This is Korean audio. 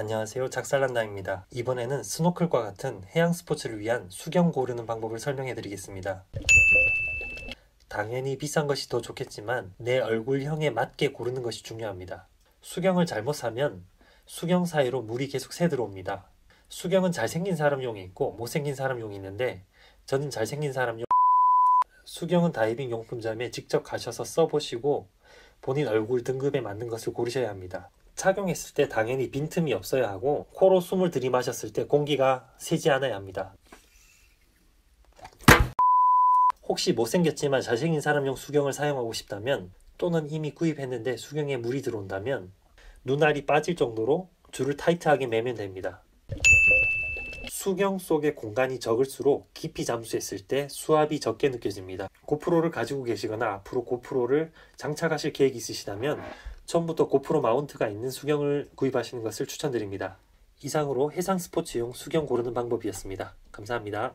안녕하세요. 작살난다입니다. 이번에는 스노클과 같은 해양 스포츠를 위한 수경 고르는 방법을 설명해 드리겠습니다. 당연히 비싼 것이 더 좋겠지만 내 얼굴형에 맞게 고르는 것이 중요합니다. 수경을 잘못 사면 수경 사이로 물이 계속 새 들어옵니다. 수경은 잘생긴 사람용이 있고 못생긴 사람용이 있는데 저는 잘생긴 사람용 수경은 다이빙 용품점에 직접 가셔서 써보시고 본인 얼굴 등급에 맞는 것을 고르셔야 합니다. 착용했을 때 당연히 빈틈이 없어야 하고 코로 숨을 들이마셨을 때 공기가 새지 않아야 합니다. 혹시 못생겼지만 잘생긴 사람용 수경을 사용하고 싶다면 또는 이미 구입했는데 수경에 물이 들어온다면 눈알이 빠질 정도로 줄을 타이트하게 매면 됩니다. 수경 속의 공간이 적을수록 깊이 잠수했을 때 수압이 적게 느껴집니다. 고프로를 가지고 계시거나 앞으로 고프로를 장착하실 계획이 있으시다면 처음부터 고프로 마운트가 있는 수경을 구입하시는 것을 추천드립니다. 이상으로 해상 스포츠용 수경 고르는 방법이었습니다. 감사합니다.